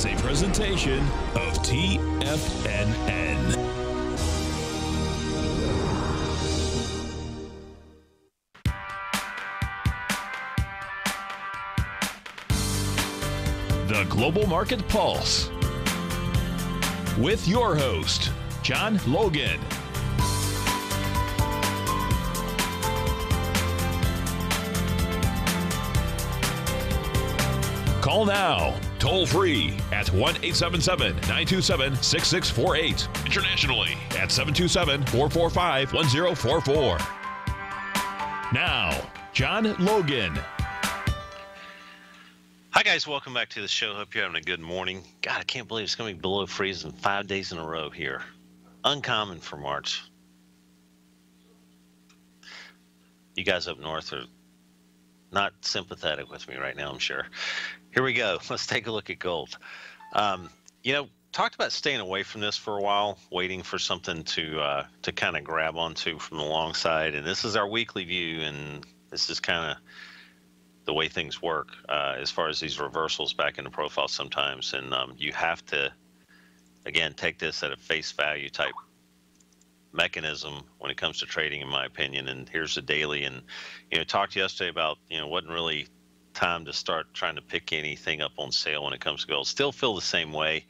Is a presentation of TFNN. The Global Market Pulse. With your host, John Logan. Call now, toll free at 1 877 927 6648. Internationally at 727 445 1044. Now, John Logan. Hi, guys. Welcome back to the show. Hope you're having a good morning. God, I can't believe it's going to be below freezing five days in a row here. Uncommon for March. You guys up north are not sympathetic with me right now, I'm sure. Here we go. Let's take a look at gold. Um, you know, talked about staying away from this for a while, waiting for something to uh, to kind of grab onto from the long side. And this is our weekly view, and this is kind of the way things work uh, as far as these reversals back into profile sometimes. And um, you have to, again, take this at a face value type mechanism when it comes to trading, in my opinion. And here's the daily. And you know, talked yesterday about you know wasn't really time to start trying to pick anything up on sale when it comes to gold. Still feel the same way.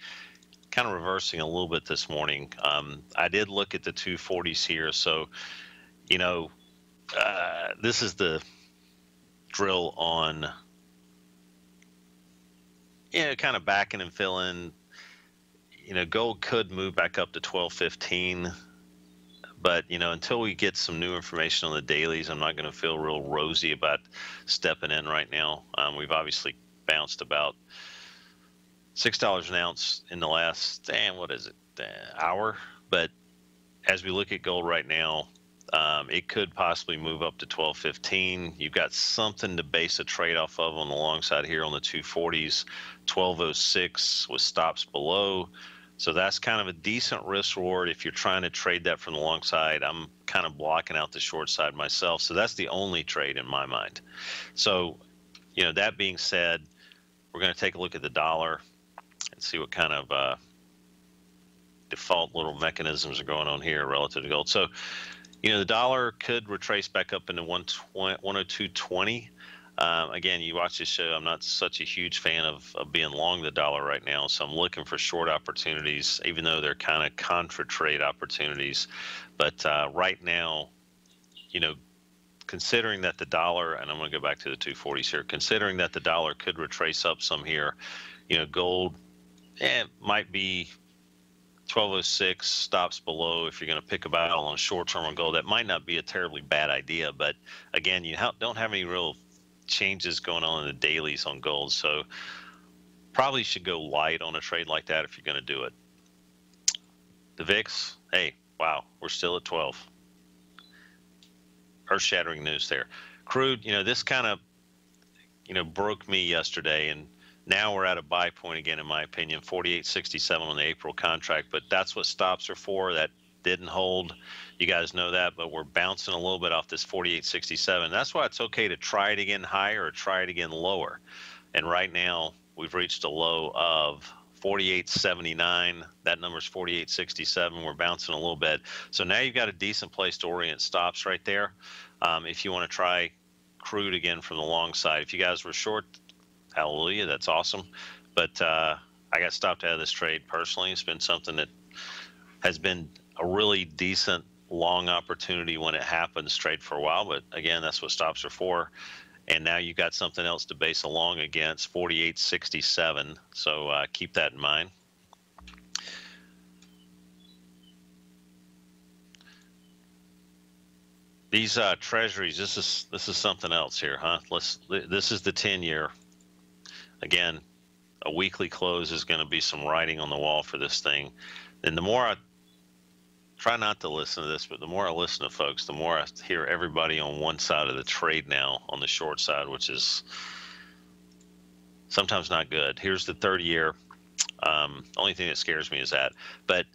Kind of reversing a little bit this morning. Um, I did look at the 240s here, so you know, uh, this is the drill on you know, kind of backing and filling. You know, gold could move back up to 1215 but you know, until we get some new information on the dailies, I'm not going to feel real rosy about stepping in right now. Um, we've obviously bounced about six dollars an ounce in the last damn what is it uh, hour, but as we look at gold right now, um, it could possibly move up to 1215. You've got something to base a trade off of on the long side here on the 240s. 1206 with stops below. So that's kind of a decent risk reward if you're trying to trade that from the long side. I'm kind of blocking out the short side myself. So that's the only trade in my mind. So, you know, that being said, we're going to take a look at the dollar and see what kind of uh, default little mechanisms are going on here relative to gold. So, you know, the dollar could retrace back up into 102.20. Um, again, you watch this show. I'm not such a huge fan of, of being long the dollar right now, so I'm looking for short opportunities, even though they're kind of contra trade opportunities. But uh, right now, you know, considering that the dollar, and I'm going to go back to the 240s here, considering that the dollar could retrace up some here, you know, gold eh, might be 1206 stops below if you're going to pick a battle on short term on gold. That might not be a terribly bad idea, but again, you don't have any real changes going on in the dailies on gold. So probably should go light on a trade like that if you're going to do it. The VIX, hey, wow, we're still at 12. Earth shattering news there. Crude, you know, this kind of, you know, broke me yesterday and now we're at a buy point again, in my opinion, 48.67 on the April contract, but that's what stops are for. That didn't hold. You guys know that, but we're bouncing a little bit off this 48.67. That's why it's okay to try it again higher or try it again lower. And right now, we've reached a low of 48.79. That number is 48.67. We're bouncing a little bit. So now you've got a decent place to orient stops right there. Um, if you want to try crude again from the long side, if you guys were short, hallelujah, that's awesome. But uh, I got stopped out of this trade personally. It's been something that has been a really decent long opportunity when it happens trade for a while but again that's what stops are for. And now you got something else to base along against 4867 so uh, keep that in mind. These uh, treasuries this is this is something else here huh? Let's this is the 10 year again a weekly close is going to be some writing on the wall for this thing. And the more I try not to listen to this, but the more I listen to folks, the more I hear everybody on one side of the trade now on the short side, which is sometimes not good. Here's the 30 year. Um, only thing that scares me is that. But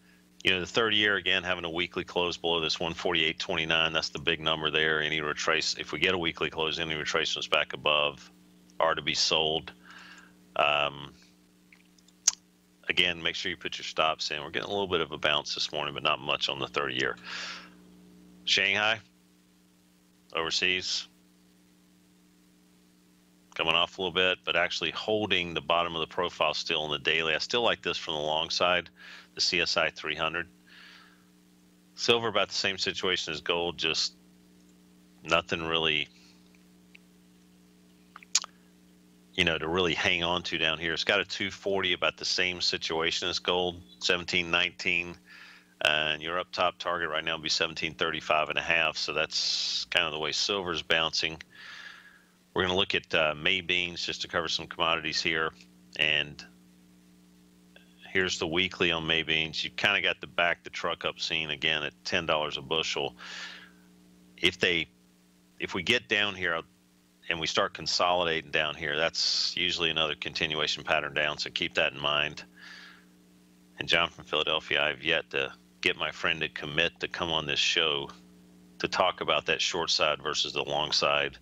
you know, the 30 year again having a weekly close below this 148.29. That's the big number there. Any retrace, if we get a weekly close, any retracements back above are to be sold. Um, again, make sure you put your stops in. We're getting a little bit of a bounce this morning, but not much on the 30 year. Shanghai, overseas, coming off a little bit, but actually holding the bottom of the profile still in the daily. I still like this from the long side, the CSI 300. Silver about the same situation as gold, just nothing really, you know, to really hang on to down here. It's got a 240, about the same situation as gold, 1719. And your up top target right now will be 1735 and a half. So that's kind of the way silver's bouncing. We're going to look at uh, May beans just to cover some commodities here. And here's the weekly on May beans. You kind of got the back the truck up scene again at $10 a bushel. If they, if we get down here and we start consolidating down here, that's usually another continuation pattern down. So keep that in mind. And John from Philadelphia, I've yet to get my friend to commit to come on this show to talk about that short side versus the long side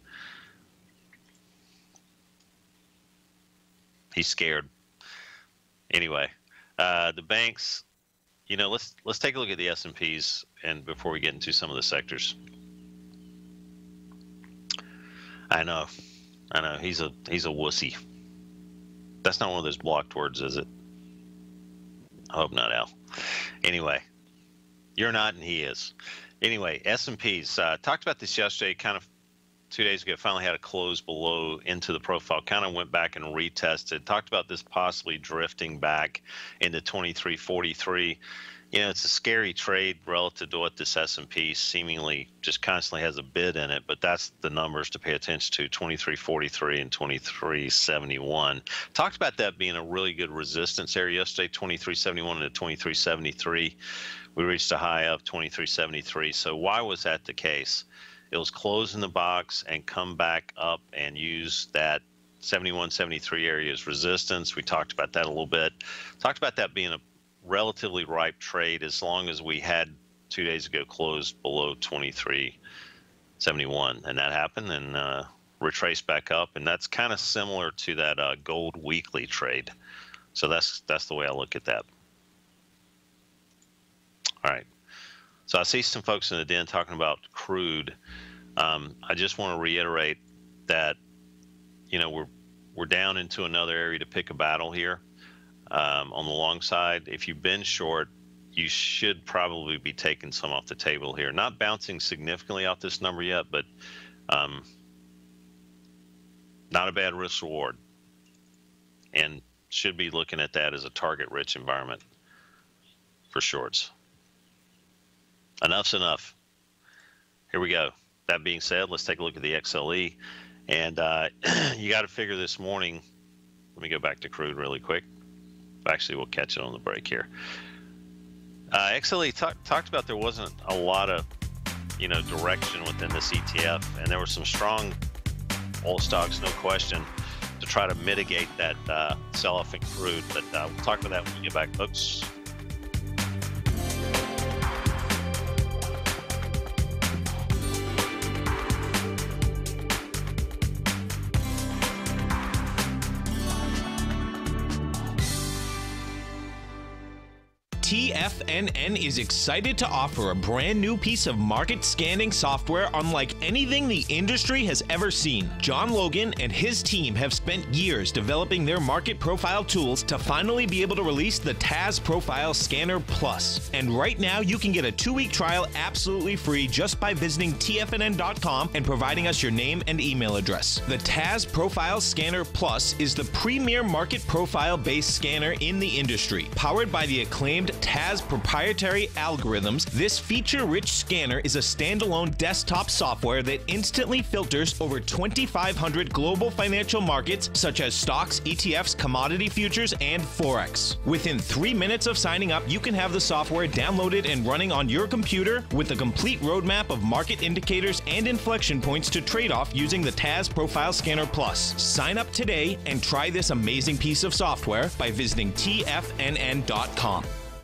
he's scared. Anyway, uh, the banks, you know, let's let's take a look at the S and P's, and before we get into some of the sectors. I know, I know, he's a he's a wussy. That's not one of those blocked words, is it? I hope not, Al. Anyway, you're not, and he is. Anyway, S and P's. Uh, talked about this yesterday. Kind of two days ago finally had a close below into the profile kind of went back and retested talked about this possibly drifting back into 2343 you know it's a scary trade relative to what this s&p seemingly just constantly has a bid in it but that's the numbers to pay attention to 2343 and 2371 talked about that being a really good resistance area yesterday 2371 to 2373 we reached a high of 2373 so why was that the case it was close in the box and come back up and use that 71 73 area as resistance. We talked about that a little bit. Talked about that being a relatively ripe trade as long as we had two days ago closed below 2371 and that happened and uh, retraced back up and that's kind of similar to that uh, gold weekly trade so that's that's the way i look at that all right so I see some folks in the den talking about crude. Um, I just want to reiterate that, you know, we're we're down into another area to pick a battle here. Um, on the long side, if you've been short, you should probably be taking some off the table here. Not bouncing significantly off this number yet, but um, not a bad risk reward. And should be looking at that as a target rich environment for shorts enough's enough. Here we go. That being said, let's take a look at the XLE. And uh, you got to figure this morning. Let me go back to crude really quick. Actually, we'll catch it on the break here. Uh, XLE talk, talked about there wasn't a lot of, you know, direction within this ETF, and there were some strong oil stocks, no question, to try to mitigate that uh, sell-off in crude. But uh, we'll talk about that when we get back, folks. TFNN is excited to offer a brand new piece of market scanning software unlike anything the industry has ever seen. John Logan and his team have spent years developing their market profile tools to finally be able to release the TAS Profile Scanner Plus. And right now, you can get a two week trial absolutely free just by visiting TFNN.com and providing us your name and email address. The TAS Profile Scanner Plus is the premier market profile based scanner in the industry, powered by the acclaimed TAS proprietary algorithms, this feature rich scanner is a standalone desktop software that instantly filters over 2,500 global financial markets such as stocks, ETFs, commodity futures, and Forex. Within three minutes of signing up, you can have the software downloaded and running on your computer with a complete roadmap of market indicators and inflection points to trade off using the TAS Profile Scanner Plus. Sign up today and try this amazing piece of software by visiting TFNN.com.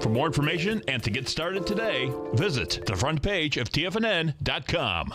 For more information and to get started today, visit the front page of TFNN.com.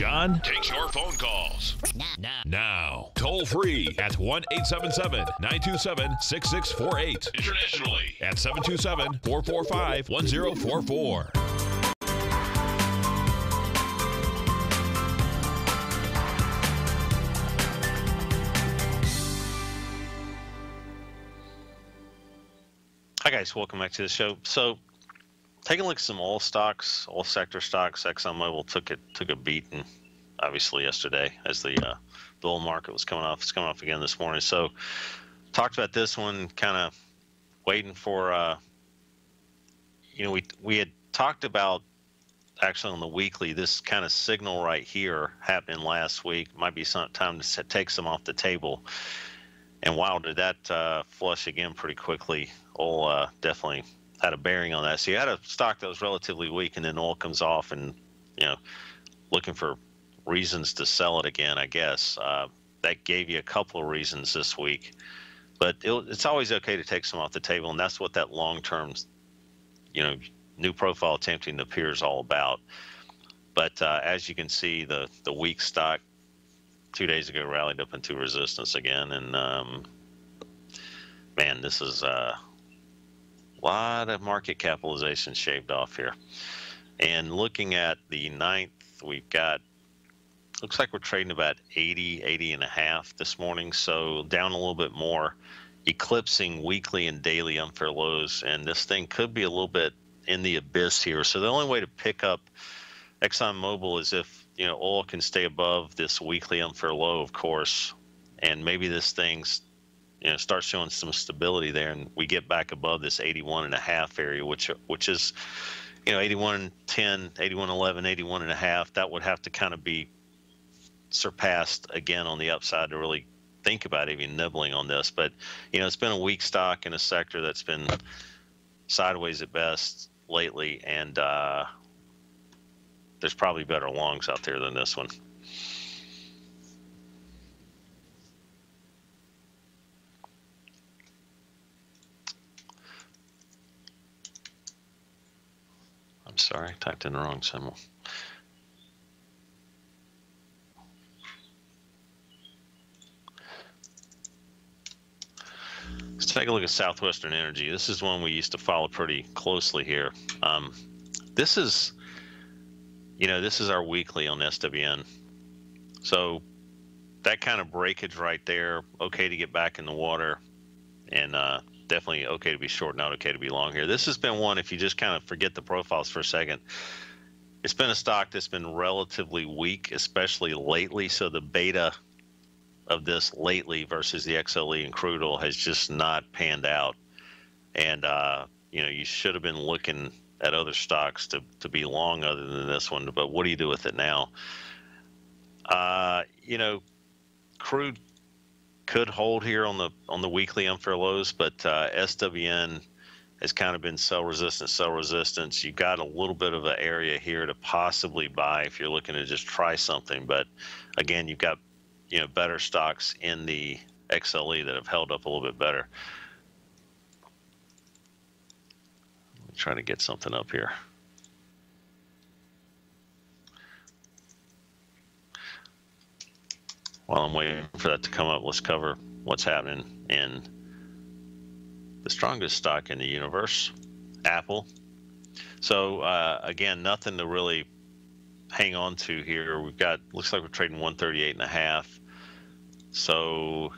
John takes your phone calls. Now, toll free at 1 877 927 6648. Internationally at 727 445 1044. Hi guys, welcome back to the show. So, taking a look at some oil stocks, oil sector stocks. ExxonMobil took it took a beating, obviously yesterday as the uh, oil market was coming off. It's coming off again this morning. So, talked about this one, kind of waiting for. Uh, you know, we we had talked about actually on the weekly this kind of signal right here happening last week. Might be some time to take some off the table. And wow, did that uh, flush again pretty quickly? Oil uh, definitely had a bearing on that. So you had a stock that was relatively weak, and then oil comes off, and you know, looking for reasons to sell it again. I guess uh, that gave you a couple of reasons this week, but it, it's always okay to take some off the table, and that's what that long-term, you know, new profile attempting to appear is all about. But uh, as you can see, the the weak stock two days ago rallied up into resistance again, and um, man, this is uh, lot of market capitalization shaved off here. And looking at the ninth, we've got looks like we're trading about 80, 80 and a half this morning, so down a little bit more, eclipsing weekly and daily unfair lows, and this thing could be a little bit in the abyss here. So the only way to pick up ExxonMobil is if you know oil can stay above this weekly unfair low, of course, and maybe this thing's you know starts showing some stability there, and we get back above this 81 and a half area, which which is you know 81 10 81 11 81 and a half that would have to kind of be surpassed again on the upside to really think about even nibbling on this. But you know it's been a weak stock in a sector that's been sideways at best lately and uh, there's probably better longs out there than this one I'm sorry, typed in the wrong symbol. Let's take a look at Southwestern Energy. This is one we used to follow pretty closely here. Um, this is, you know, this is our weekly on SWN. So that kind of breakage right there, okay to get back in the water and uh, definitely okay to be short, not okay to be long here. This has been one, if you just kind of forget the profiles for a second, it's been a stock that's been relatively weak, especially lately. So the beta of this lately versus the XLE and crude oil has just not panned out. And uh, you know, you should have been looking at other stocks to to be long other than this one. But what do you do with it now? Uh, you know, crude could hold here on the on the weekly unfair lows, but uh, SWN has kind of been sell resistant, sell resistance. You've got a little bit of an area here to possibly buy if you're looking to just try something. But again, you've got you know better stocks in the XLE that have held up a little bit better. trying to get something up here. While I'm waiting for that to come up, let's cover what's happening in the strongest stock in the universe, Apple. So uh, again, nothing to really hang on to here. We've got looks like we're trading 138 and a half. So,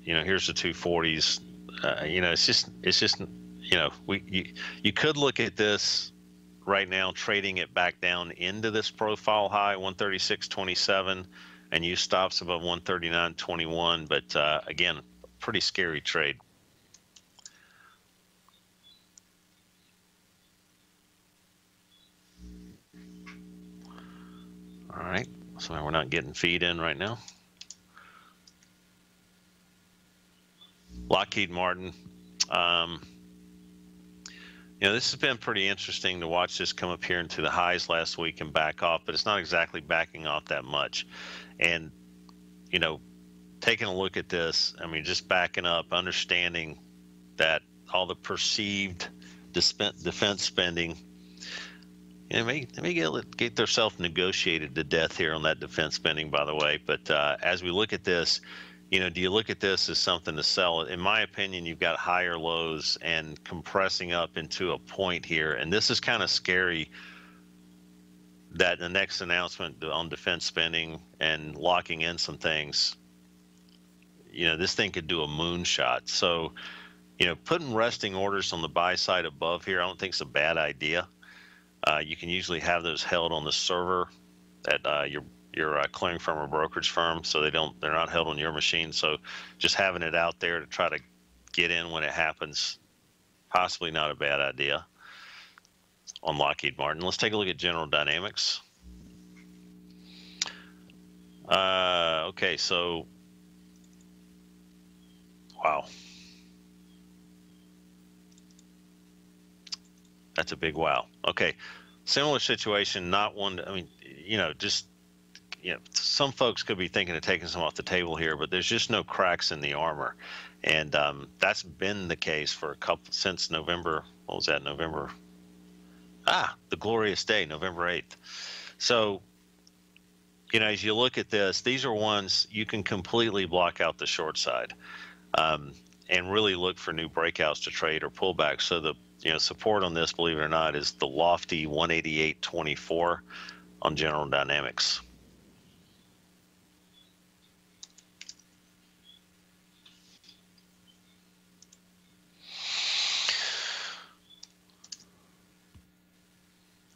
you know, here's the 240s. Uh, you know, it's just it's just you know, we you, you could look at this right now trading it back down into this profile high 136.27 and use stops above 139.21 but uh, again pretty scary trade all right so we're not getting feed in right now lockheed martin um, you know, this has been pretty interesting to watch this come up here into the highs last week and back off, but it's not exactly backing off that much. And, you know, taking a look at this, I mean, just backing up, understanding that all the perceived defense spending, you know, may, may get, get themselves negotiated to death here on that defense spending, by the way. But uh, as we look at this, you know, do you look at this as something to sell? In my opinion, you've got higher lows and compressing up into a point here. And this is kind of scary that the next announcement on defense spending and locking in some things, you know, this thing could do a moonshot. So, you know, putting resting orders on the buy side above here, I don't think it's a bad idea. Uh, you can usually have those held on the server at uh, your your uh, clearing firm or brokerage firm, so they don't they're not held on your machine. So just having it out there to try to get in when it happens, possibly not a bad idea. On Lockheed Martin, let's take a look at General Dynamics. Uh, okay, so wow, that's a big wow. Okay, similar situation, not one. I mean, you know, just you know, some folks could be thinking of taking some off the table here, but there's just no cracks in the armor, and um, that's been the case for a couple since November. What was that? November. Ah, the glorious day, November eighth. So, you know, as you look at this, these are ones you can completely block out the short side, um, and really look for new breakouts to trade or pullbacks. So the you know support on this, believe it or not, is the lofty 188.24 on General Dynamics.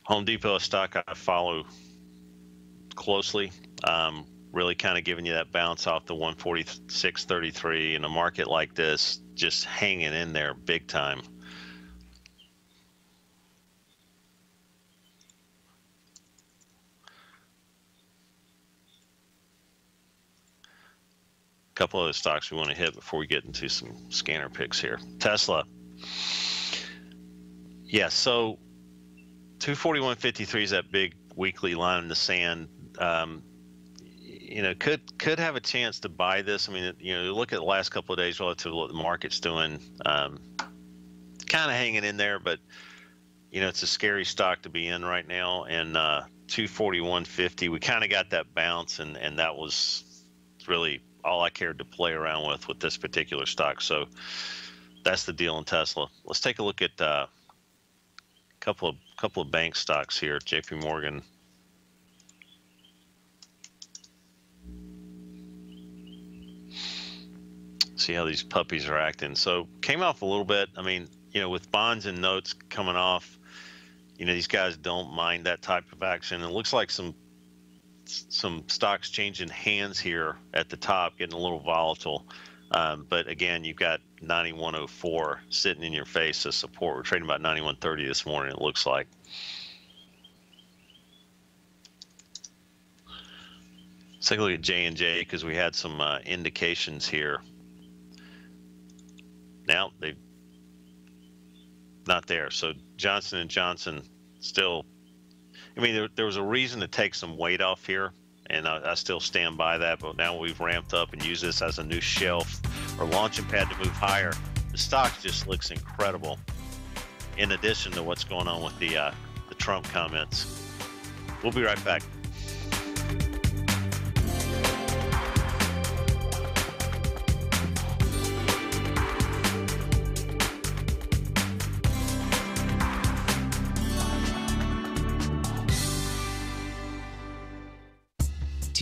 Home Depot stock I follow closely. Um, really kind of giving you that bounce off the 146.33 in a market like this, just hanging in there big time. Couple other stocks we want to hit before we get into some scanner picks here. Tesla. Yeah, so 241.53 is that big weekly line in the sand. Um, you know, could could have a chance to buy this. I mean, you know, look at the last couple of days relative to what the market's doing. Um, kind of hanging in there, but you know, it's a scary stock to be in right now. And uh, 241.50, we kind of got that bounce, and and that was really all I cared to play around with with this particular stock. So that's the deal in Tesla. Let's take a look at uh, a couple of couple of bank stocks here. J.P. Morgan. See how these puppies are acting. So came off a little bit. I mean, you know, with bonds and notes coming off, you know, these guys don't mind that type of action. It looks like some some stocks changing hands here at the top, getting a little volatile. Um, but again, you've got 9104 sitting in your face as support. We're trading about 9130 this morning. It looks like. Let's take a look at J and J because we had some uh, indications here. Now they're not there. So Johnson and Johnson still. I mean, there, there was a reason to take some weight off here, and I, I still stand by that. But now we've ramped up and used this as a new shelf or launching pad to move higher. The stock just looks incredible. In addition to what's going on with the uh, the Trump comments, we'll be right back.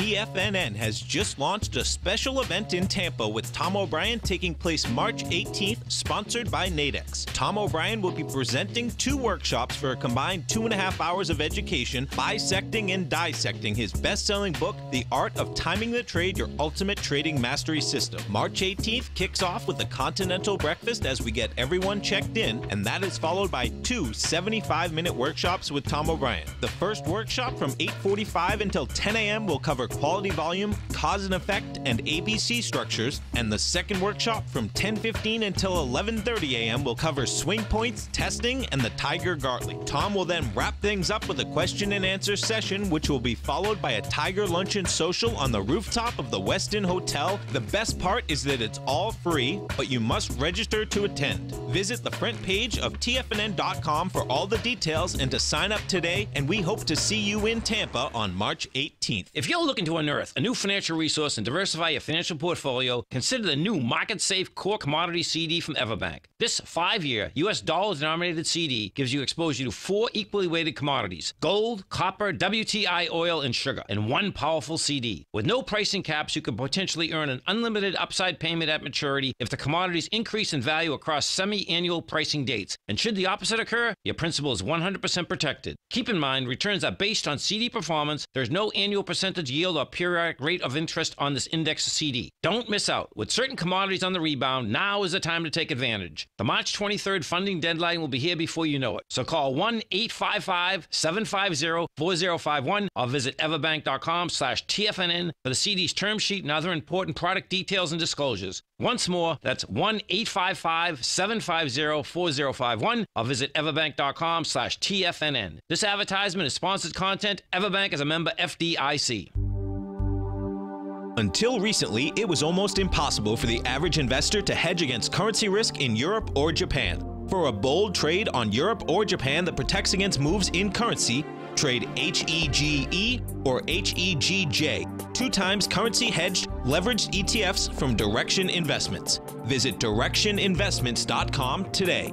TFNN has just launched a special event in Tampa with Tom O'Brien taking place March 18th, sponsored by Nadex. Tom O'Brien will be presenting two workshops for a combined two and a half hours of education, bisecting and dissecting his best selling book, The Art of Timing the Trade Your Ultimate Trading Mastery System. March 18th kicks off with a continental breakfast as we get everyone checked in, and that is followed by two 75 minute workshops with Tom O'Brien. The first workshop from 8.45 until 10 a.m. will cover quality volume, cause and effect, and ABC structures, and the second workshop from 10:15 until 11:30 a.m. will cover swing points, testing, and the Tiger Gartley. Tom will then wrap things up with a question and answer session, which will be followed by a Tiger luncheon social on the rooftop of the Westin Hotel. The best part is that it's all free, but you must register to attend. Visit the front page of TFNN.com for all the details and to sign up today, and we hope to see you in Tampa on March 18th. If you're looking to unearth a new financial resource and diversify your financial portfolio, consider the new Market Safe Core Commodity CD from Everbank. This five year U.S. dollar denominated CD gives you exposure to four equally weighted commodities gold, copper, WTI oil, and sugar in one powerful CD. With no pricing caps, you can potentially earn an unlimited upside payment at maturity if the commodities increase in value across semi annual pricing dates. And should the opposite occur, your principal is 100% protected. Keep in mind, returns are based on CD performance. There's no annual percentage yield or periodic rate of interest on this index CD. Don't miss out. With certain commodities on the rebound, now is the time to take advantage. The March 23rd funding deadline will be here before you know it. So call 1-855-750-4051 or visit everbank.com slash TFNN for the CD's term sheet and other important product details and disclosures. Once more, that's 1-855-750-4051 or visit everbank.com slash TFNN. This advertisement is sponsored content. Everbank is a member FDIC. Until recently, it was almost impossible for the average investor to hedge against currency risk in Europe or Japan. For a bold trade on Europe or Japan that protects against moves in currency, trade HEGE or HEGJ, two times currency hedged leveraged ETFs from Direxion Investments. Visit direxioninvestments.com today.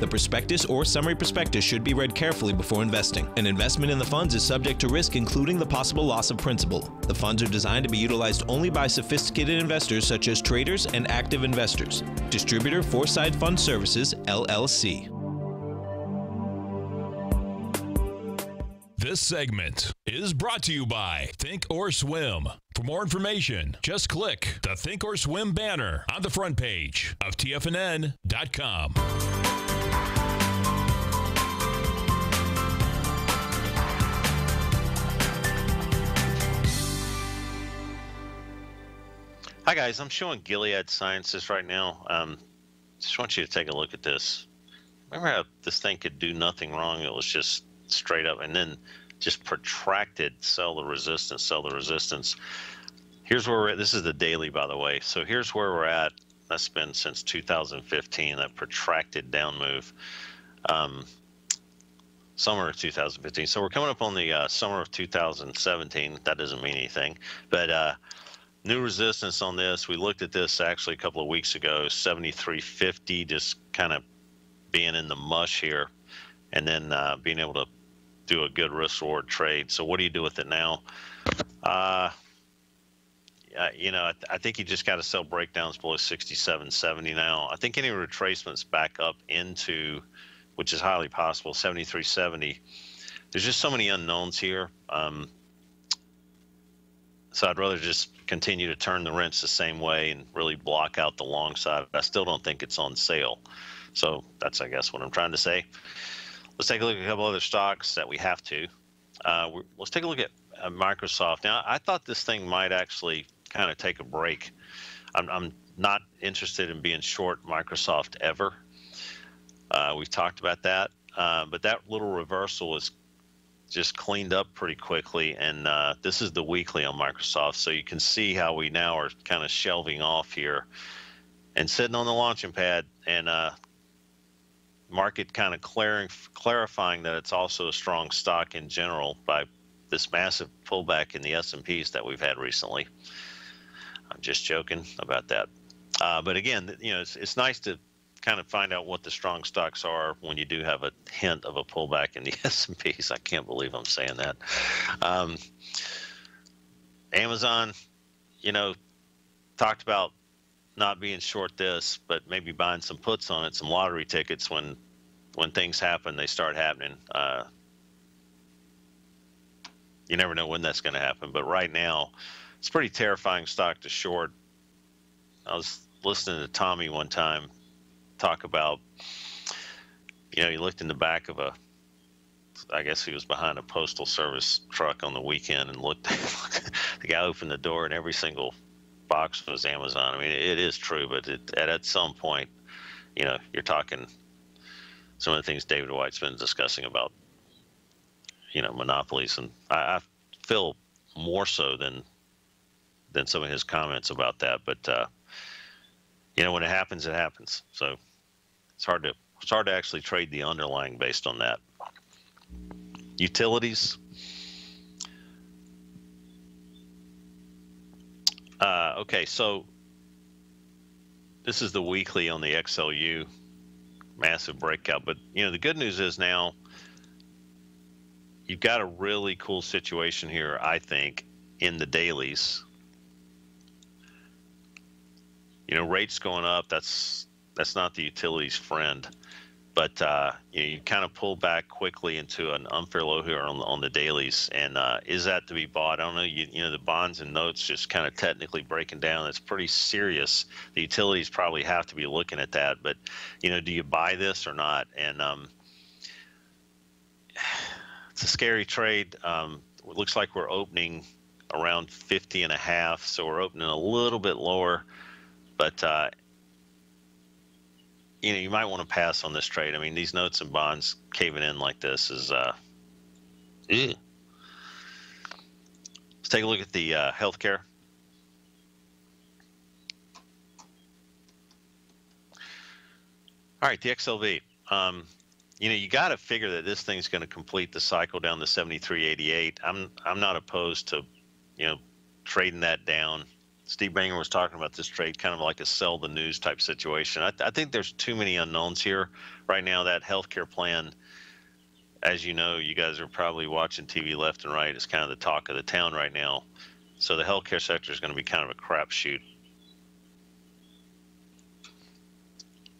The prospectus or summary prospectus should be read carefully before investing. An investment in the funds is subject to risk, including the possible loss of principal. The funds are designed to be utilized only by sophisticated investors such as traders and active investors. Distributor Foreside Fund Services, LLC. This segment is brought to you by Think or Swim. For more information, just click the Think or Swim banner on the front page of TFNN.com. Hi guys, I'm showing Gilead Sciences right now. Um, just want you to take a look at this. Remember how this thing could do nothing wrong? It was just straight up, and then just protracted sell the resistance, sell the resistance. Here's where we're at. This is the daily, by the way. So here's where we're at. That's been since 2015. That protracted down move. Um, summer of 2015. So we're coming up on the uh, summer of 2017. That doesn't mean anything, but. Uh, new resistance on this. We looked at this actually a couple of weeks ago, 7350, just kind of being in the mush here, and then uh, being able to do a good risk reward trade. So what do you do with it now? Uh, you know, I, th- I, think you just got to sell breakdowns below 67.70 now. I think any retracements back up into, which is highly possible, 73.70. There's just so many unknowns here. Um, so I'd rather just continue to turn the rents the same way and really block out the long side. I still don't think it's on sale. So that's, I guess, what I'm trying to say. Let's take a look at a couple other stocks that we have to. Uh, let's take a look at uh, Microsoft. Now, I thought this thing might actually kind of take a break. I'm, I'm not interested in being short Microsoft ever. Uh, we've talked about that, uh, but that little reversal is just cleaned up pretty quickly. And uh, this is the weekly on Microsoft, so you can see how we now are kind of shelving off here and sitting on the launching pad and uh, market kind of clearing, clarifying that it's also a strong stock in general by this massive pullback in the S&Ps that we've had recently. I'm just joking about that. Uh, but again, you know, it's, it's nice to kind of find out what the strong stocks are when you do have a hint of a pullback in the S&Ps. I can't believe I'm saying that. Um, Amazon, you know, talked about not being short this, but maybe buying some puts on it, some lottery tickets when when things happen, they start happening. Uh, you never know when that's going to happen, but right now, it's pretty terrifying stock to short. I was listening to Tommy one time talk about, you know, he looked in the back of a, I guess he was behind a postal service truck on the weekend and looked. the guy opened the door and every single box was Amazon. I mean, it is true, but it, at at some point, you know, you're talking some of the things David White's been discussing about, you know, monopolies, and I, I feel more so than than some of his comments about that. But uh, you know, when it happens, it happens. So it's hard to it's hard to actually trade the underlying based on that. Utilities. Uh, okay, so this is the weekly on the XLU massive breakout. But you know, the good news is now you've got a really cool situation here. I think in the dailies you know, rates going up. That's that's not the utility's friend. But uh, you, know, you kind of pull back quickly into an unfair low here on, on the dailies, and uh, is that to be bought? I don't know. You, you know, the bonds and notes just kind of technically breaking down. It's pretty serious. The utilities probably have to be looking at that. But you know, do you buy this or not? And um, it's a scary trade. Um, it looks like we're opening around 50 and a half, so we're opening a little bit lower. But uh, you know, you might want to pass on this trade. I mean, these notes and bonds caving in like this is. Uh, Let's take a look at the uh, healthcare. All right, the XLV. Um, you know, you got to figure that this thing's going to complete the cycle down to 73.88. I'm I'm not opposed to, you know, trading that down Steve Banger was talking about this trade, kind of like a sell the news type situation. I, I think there's too many unknowns here right now. That healthcare plan, as you know, you guys are probably watching TV left and right. It's kind of the talk of the town right now. So the healthcare sector is going to be kind of a crapshoot.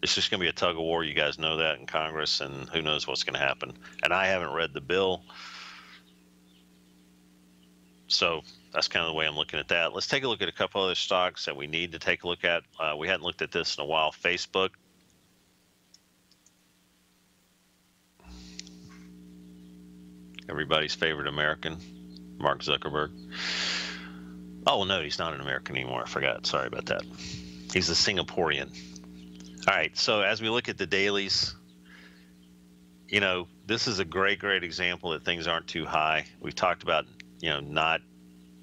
It's just going to be a tug of war. You guys know that in Congress, and who knows what's going to happen. And I haven't read the bill. So that's kind of the way I'm looking at that. Let's take a look at a couple other stocks that we need to take a look at. Uh, we hadn't looked at this in a while. Facebook. Everybody's favorite American, Mark Zuckerberg. Oh, no, he's not an American anymore. I forgot. Sorry about that. He's a Singaporean. All right. So as we look at the dailies, you know, this is a great, great example that things aren't too high. We've talked about, you know, not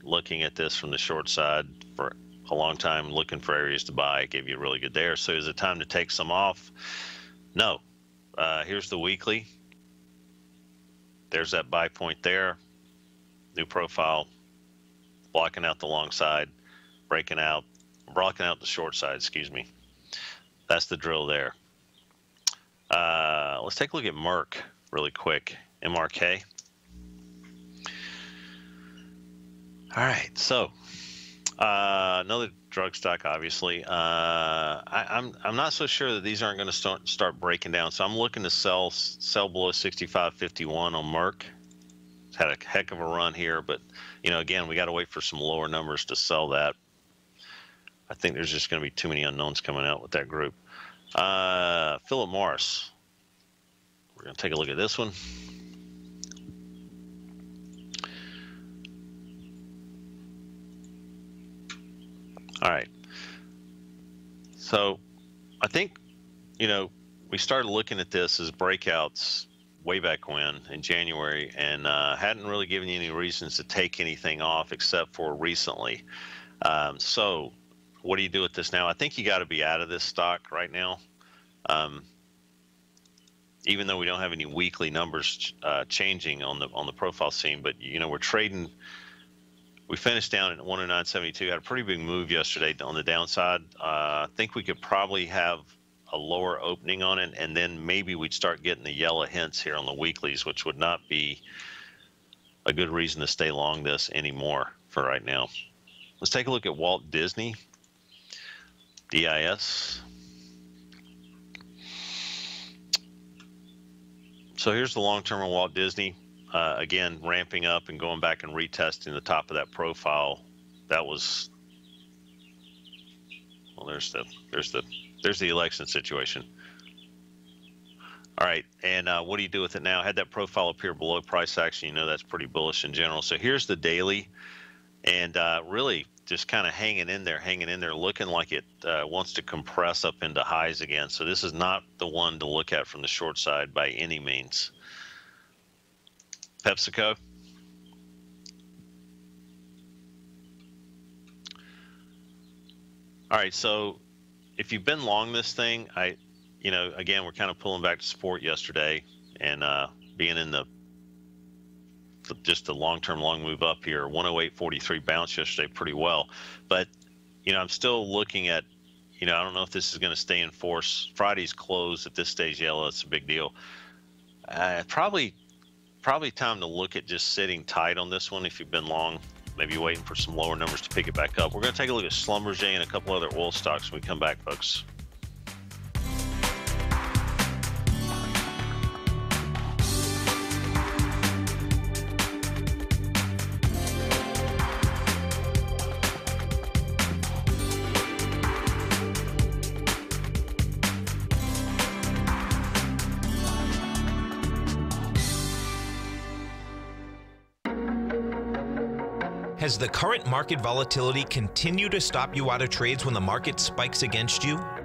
looking at this from the short side for a long time, looking for areas to buy. Gave you a really good there. So is it time to take some off? No. Uh, here's the weekly. There's that buy point there. New profile, blocking out the long side, breaking out, blocking out the short side, excuse me. That's the drill there. Uh, let's take a look at Merck really quick. MRK. All right, so uh, another drug stock, obviously. Uh, I, am I'm, I'm not so sure that these aren't going to start start breaking down. So I'm looking to sell sell below 65.51 on Merck. It's had a heck of a run here, but you know, again, we got to wait for some lower numbers to sell that. I think there's just going to be too many unknowns coming out with that group. Uh, Philip Morris. We're going to take a look at this one. All right. So I think, you know, we started looking at this as breakouts way back when in January and uh, hadn't really given you any reasons to take anything off except for recently. Um, so what do you do with this now? I think you got to be out of this stock right now. Um, even though we don't have any weekly numbers uh, changing on the on the profile scene, but you know we're trading we finished down at 109.72. Had a pretty big move yesterday on the downside. Uh, I think we could probably have a lower opening on it, and then maybe we'd start getting the yellow hints here on the weeklies, which would not be a good reason to stay long this anymore for right now. Let's take a look at Walt Disney, DIS. So here's the long term on Walt Disney uh, again ramping up and going back and retesting the top of that profile that was well there's the there's the there's the election situation. All right and uh, what do you do with it now? Had that profile appear below price action you know that's pretty bullish in general. So here's the daily and uh, really just kind of hanging in there hanging in there looking like it uh, wants to compress up into highs again. So this is not the one to look at from the short side by any means PepsiCo. All right, so if you've been long this thing, I, you know, again, we're kind of pulling back to support yesterday and uh, being in the just the long-term long move up here, 108.43 bounce yesterday pretty well, but you know, I'm still looking at, you know, I don't know if this is going to stay in force. Friday's closed. If this stays yellow, it's a big deal. Uh, probably probably time to look at just sitting tight on this one if you've been long. Maybe waiting for some lower numbers to pick it back up. We're going to take a look at Schlumberger and a couple other oil stocks when we come back, folks. The current market volatility continue to stop you out of trades when the market spikes against you?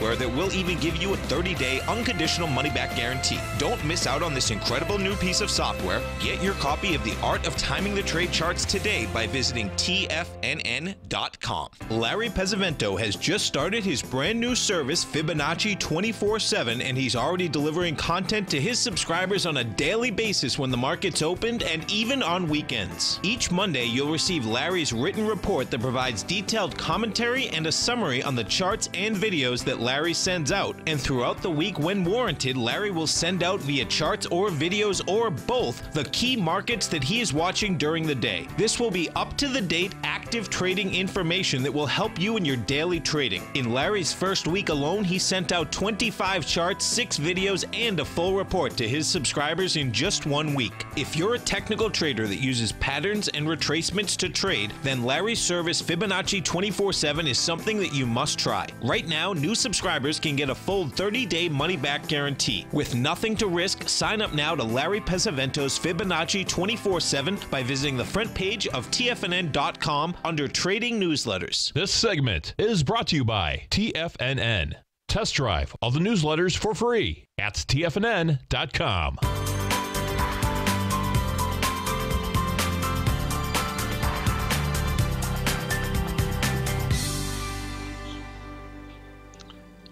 that will even give you a 30 day unconditional money back guarantee. Don't miss out on this incredible new piece of software. Get your copy of The Art of Timing the Trade Charts today by visiting TFNN.com. Larry Pesavento has just started his brand new service, Fibonacci 24 7, and he's already delivering content to his subscribers on a daily basis when the market's opened and even on weekends. Each Monday, you'll receive Larry's written report that provides detailed commentary and a summary on the charts and videos that Larry sends out. And throughout the week, when warranted, Larry will send out via charts or videos or both the key markets that he is watching during the day. This will be up to the date, active trading information that will help you in your daily trading. In Larry's first week alone, he sent out 25 charts, 6 videos, and a full report to his subscribers in just one week. If you're a technical trader that uses patterns and retracements to trade, then Larry's service Fibonacci 24 7 is something that you must try. Right now, new subscribers can get a full 30 day money back guarantee. With nothing to risk, sign up now to Larry Pesavento's Fibonacci 24 7 by visiting the front page of TFNN.com under Trading Newsletters. This segment is brought to you by TFNN. Test drive all the newsletters for free at TFNN.com.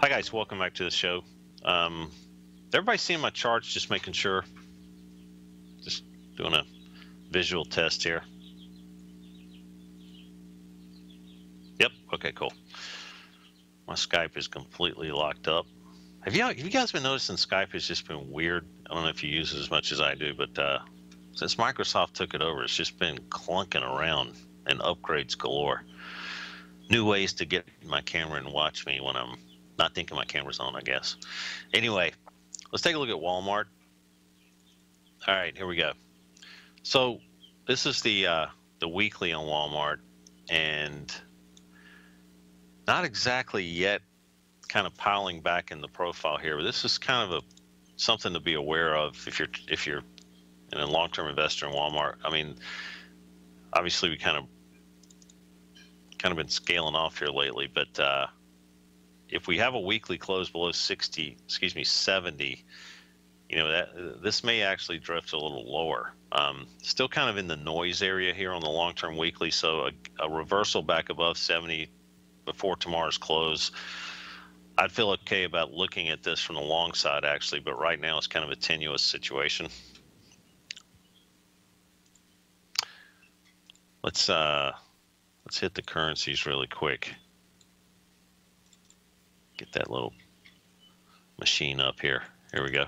Hi guys, welcome back to the show. Um, everybody seeing my charts? Just making sure. Just doing a visual test here. Yep. Okay. Cool. My Skype is completely locked up. Have you have you guys been noticing Skype has just been weird? I don't know if you use it as much as I do, but uh, since Microsoft took it over, it's just been clunking around and upgrades galore. New ways to get my camera and watch me when I'm not thinking my camera's on, I guess. Anyway, let's take a look at Walmart. All right, here we go. So this is the uh, the weekly on Walmart, and not exactly yet kind of piling back in the profile here, but this is kind of a something to be aware of if you're if you're a long-term investor in Walmart. I mean, obviously we kind of kind of been scaling off here lately, but uh, if we have a weekly close below 60, excuse me, 70, you know that this may actually drift a little lower. Um, still kind of in the noise area here on the long-term weekly, so a, a reversal back above 70 before tomorrow's close. I'd feel okay about looking at this from the long side actually, but right now it's kind of a tenuous situation. Let's uh, let's hit the currencies really quick. Get that little machine up here. Here we go.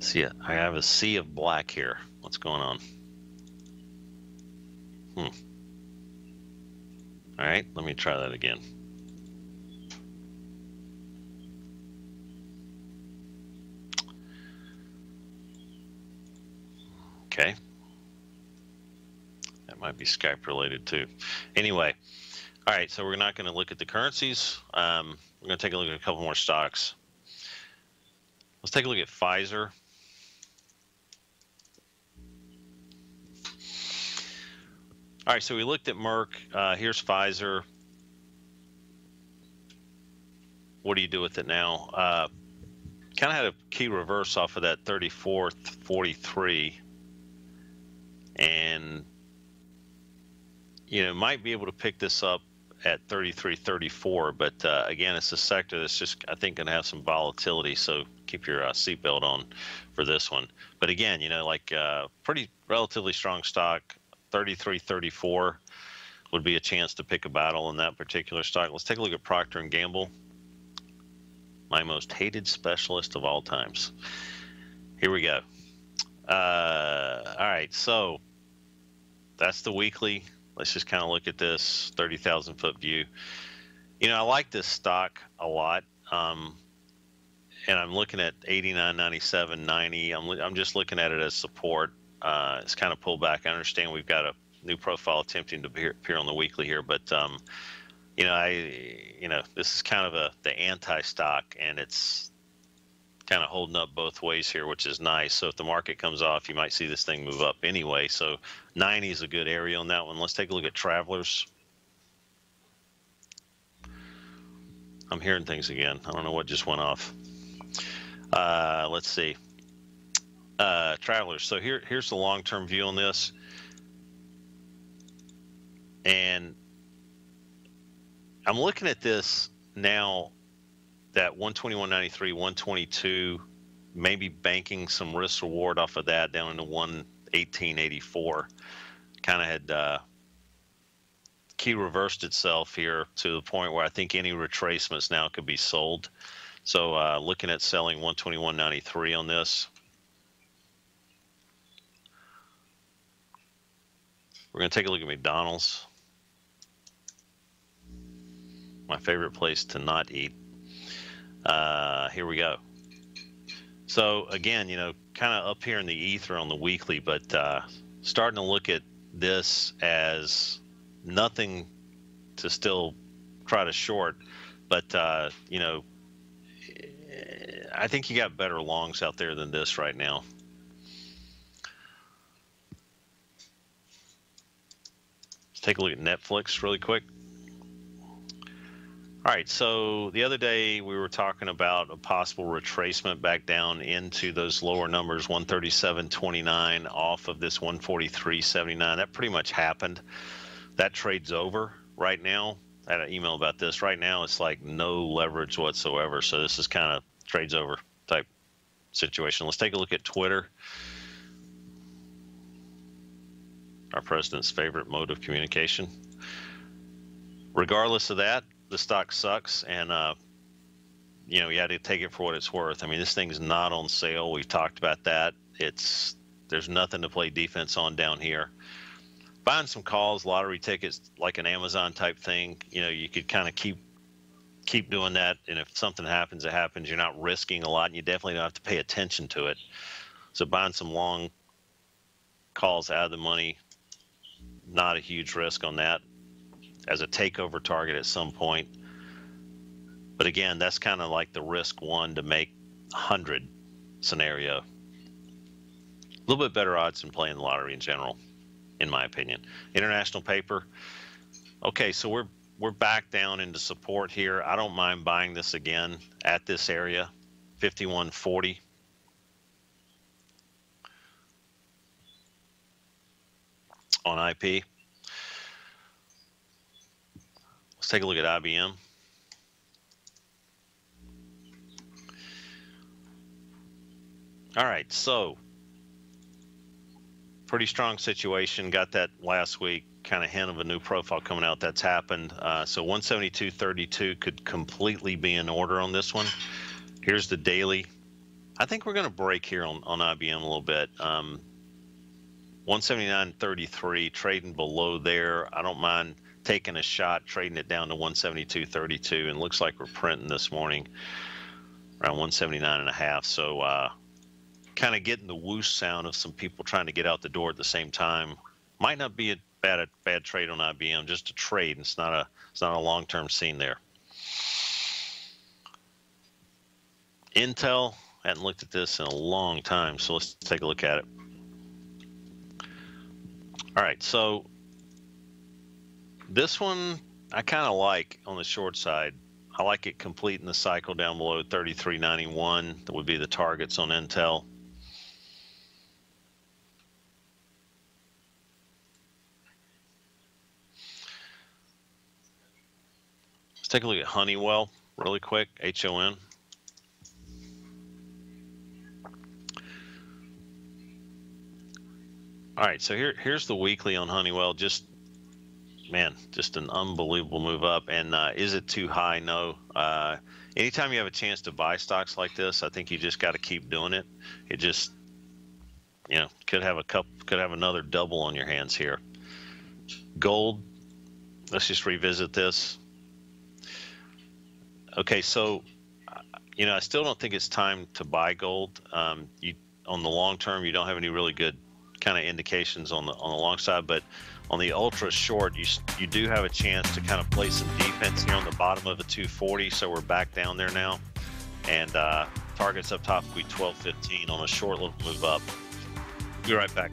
See, I have a sea of black here. What's going on? Hmm. All right, let me try that again. Okay. Might be Skype related too. Anyway, all right, so we're not going to look at the currencies. Um, we're going to take a look at a couple more stocks. Let's take a look at Pfizer. All right, so we looked at Merck. Uh, here's Pfizer. What do you do with it now? Uh, kind of had a key reverse off of that 34th 43 and you know might be able to pick this up at 33 34 but uh, again it's a sector that's just i think going to have some volatility so keep your uh, seatbelt on for this one but again you know like uh, pretty relatively strong stock 33 34 would be a chance to pick a battle in that particular stock. Let's take a look at Procter and Gamble, my most hated specialist of all times. Here we go. Uh, all right, so that's the weekly. Let's just kind of look at this 30,000 foot view. You know, I like this stock a lot. Um, and I'm looking at 89, 97, 90. I'm, I'm just looking at it as support uh, it's kind of pulled back. I understand we've got a new profile attempting to appear, on the weekly here, but um, you know, I, you know, this is kind of a the anti-stock, and it's kind of holding up both ways here, which is nice. So if the market comes off, you might see this thing move up anyway. So 90 is a good area on that one. Let's take a look at travelers. I'm hearing things again. I don't know what just went off. Uh, let's see. Uh, travelers. So here, here's the long-term view on this. And I'm looking at this now that 121.93, 122, maybe banking some risk reward off of that down into 118.84. Kind of had uh, key reversed itself here to the point where I think any retracements now could be sold. So uh, looking at selling 121.93 on this. We're going to take a look at McDonald's. My favorite place to not eat. Uh, here we go. So again, you know, kind of up here in the ether on the weekly, but uh, starting to look at this as nothing to still try to short, but uh, you know, I think you got better longs out there than this right now. Let's take a look at Netflix really quick. All right, so the other day we were talking about a possible retracement back down into those lower numbers, 137.29 off of this 143.79. That pretty much happened. That trade's over right now. I had an email about this. Right now, it's like no leverage whatsoever. So this is kind of trades over type situation. Let's take a look at Twitter. Our president's favorite mode of communication. Regardless of that, the stock sucks, and uh, you know you had to take it for what it's worth. I mean, this thing's not on sale. We've talked about that. It's there's nothing to play defense on down here. Buying some calls, lottery tickets, like an Amazon type thing. You know, you could kind of keep keep doing that, and if something happens, it happens. You're not risking a lot, and you definitely don't have to pay attention to it. So buying some long calls out of the money, not a huge risk on that as a takeover target at some point. But again, that's kind of like the risk one to make 100 scenario. A little bit better odds than playing the lottery in general, in my opinion. International paper. Okay, so we're we're back down into support here. I don't mind buying this again at this area, 5140. on IP. Let's take a look at IBM. All right, so pretty strong situation. Got that last week. Kind of hint of a new profile coming out. That's happened. Uh, so 172.32 could completely be in order on this one. Here's the daily. I think we're going to break here on, on IBM a little bit. Um, 179.33 trading below there. I don't mind taking a shot, trading it down to 172.32, and looks like we're printing this morning around 179 and a half. So uh, kind of getting the whoosh sound of some people trying to get out the door at the same time. Might not be a bad a bad trade on IBM, just a trade. It's not a it's not a long term scene there. Intel hadn't looked at this in a long time, so let's take a look at it. All right, so this one I kind of like on the short side. I like it completing the cycle down below 33.91. That would be the targets on Intel. Let's take a look at Honeywell really quick, H-O-N. All right, so here here's the weekly on Honeywell. Just man, just an unbelievable move up. And uh, is it too high? No. Uh, anytime you have a chance to buy stocks like this, I think you just got to keep doing it. It just, you know, could have a cup, could have another double on your hands here. Gold. Let's just revisit this. Okay, so, you know, I still don't think it's time to buy gold. Um, you on the long term, you don't have any really good kind of indications on the on the long side, but on the ultra short, you you do have a chance to kind of play some defense here on the bottom of the 240. So we're back down there now, and uh, targets up top will be 12.15 on a short little move up. Be right back.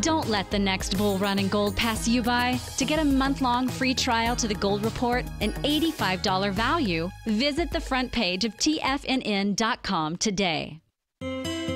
Don't let the next bull run in gold pass you by. To get a month long free trial to the Gold Report, an $85 value, visit the front page of TFNN.com today.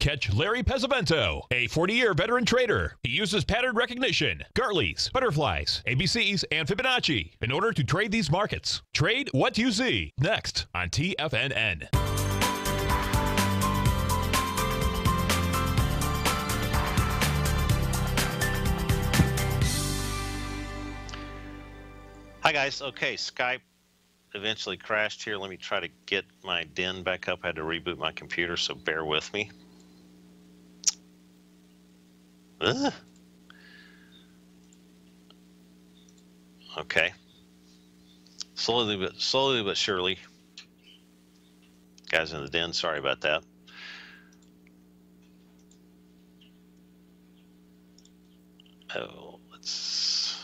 Catch Larry Pesavento, a 40 year veteran trader. He uses pattern recognition, Gartley's, butterflies, ABCs, and Fibonacci in order to trade these markets. Trade what you see. Next on TFNN. Hi guys. Okay, Skype eventually crashed here. Let me try to get my den back up. I had to reboot my computer, so bear with me. Okay. Slowly but slowly but surely. Guys in the den, sorry about that. Oh, let's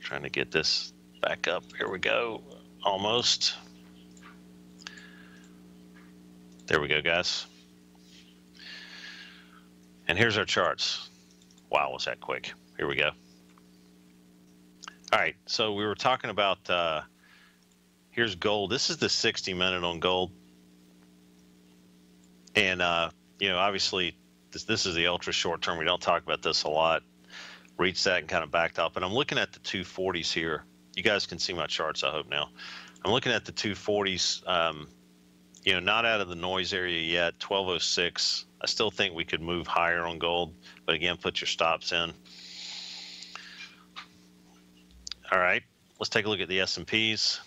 trying to get this back up. Here we go. Almost. There we go, guys. And here's our charts. Wow, was that quick? Here we go. All right, so we were talking about uh, here's gold. This is the 60 minute on gold, and uh, you know, obviously, this this is the ultra short term. We don't talk about this a lot. Reached that and kind of backed up. And I'm looking at the 240s here. You guys can see my charts, I hope now. I'm looking at the 240s. Um, you know, not out of the noise area yet. 1206. I still think we could move higher on gold, but again, put your stops in. All right, let's take a look at the S&Ps.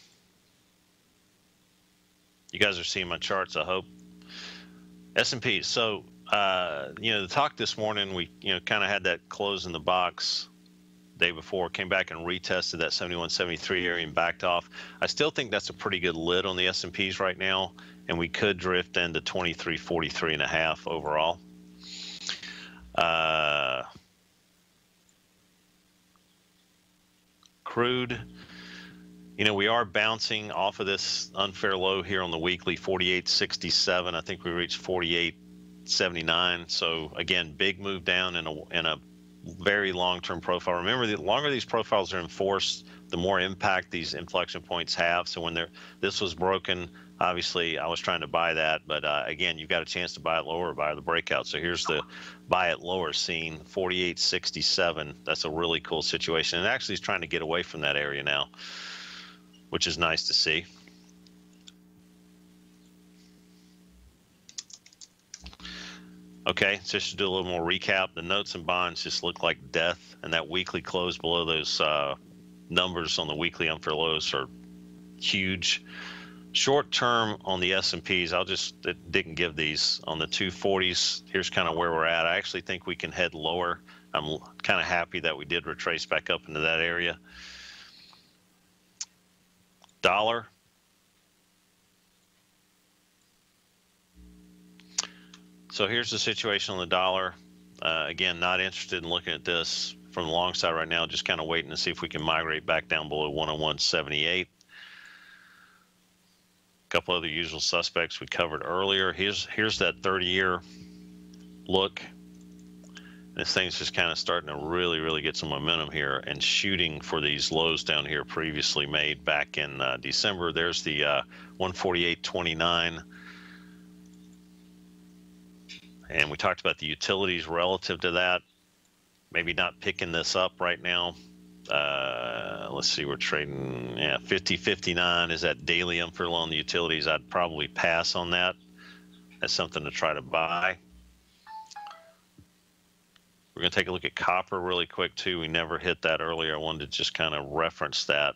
You guys are seeing my charts, I hope. S&P. So, uh, you know, the talk this morning, we, you know, kind of had that close in the box day before, came back and retested that 7173 area and backed off. I still think that's a pretty good lid on the S&Ps right now, and we could drift into 2343 and a half overall. Uh, crude, you know, we are bouncing off of this unfair low here on the weekly 48.67. I think we reached 48.79. So again, big move down in a in a very long-term profile. Remember, the longer these profiles are enforced, the more impact these inflection points have. So when they're this was broken, obviously I was trying to buy that, but uh, again, you've got a chance to buy it lower by the breakout. So here's the buy it lower scene, 48.67. That's a really cool situation, and actually, is trying to get away from that area now which is nice to see. Okay, just to do a little more recap, the notes and bonds just look like death, and that weekly close below those uh, numbers on the weekly unfair lows are huge. Short term on the S&Ps, I'll just didn't give these on the 240s. Here's kind of where we're at. I actually think we can head lower. I'm kind of happy that we did retrace back up into that area dollar. So here's the situation on the dollar. Uh, again, not interested in looking at this from the long side right now, just kind of waiting to see if we can migrate back down below 101.78. Couple other usual suspects we covered earlier. Here's here's that 30-year look this thing's just kind of starting to really, really get some momentum here and shooting for these lows down here previously made back in uh, December. There's the uh, 148.29. And we talked about the utilities relative to that. Maybe not picking this up right now. Uh, let's see, we're trading, yeah, 50 59 is that daily unfair on the utilities. I'd probably pass on that. That's something to try to buy. We're going to take a look at copper really quick too. We never hit that earlier. I wanted to just kind of reference that.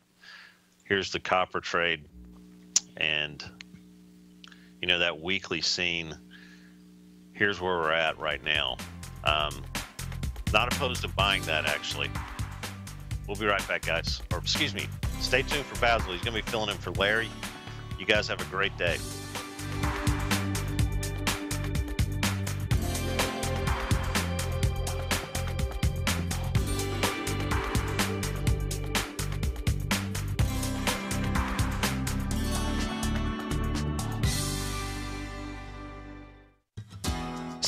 Here's the copper trade, and you know that weekly scene. Here's where we're at right now. Um, not opposed to buying that actually. We'll be right back, guys. Or excuse me. Stay tuned for Basil. He's going to be filling in for Larry. You guys have a great day.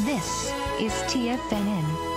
This is TFNN.